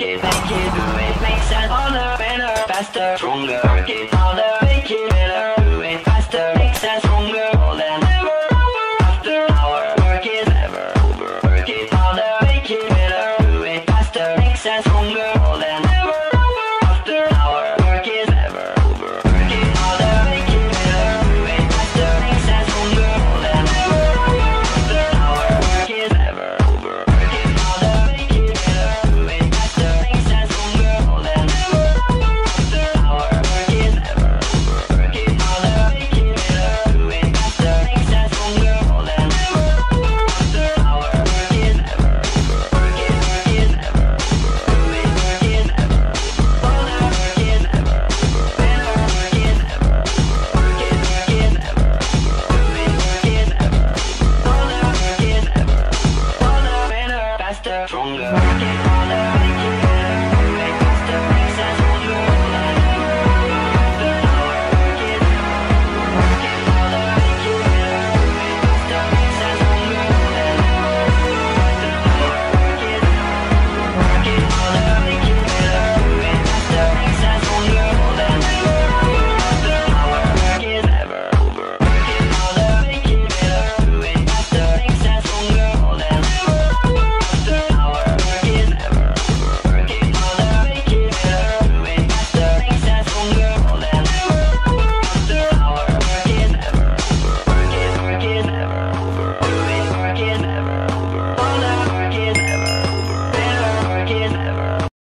Work it, make it, do it, make sense. Better, faster, stronger. Work harder. stronger.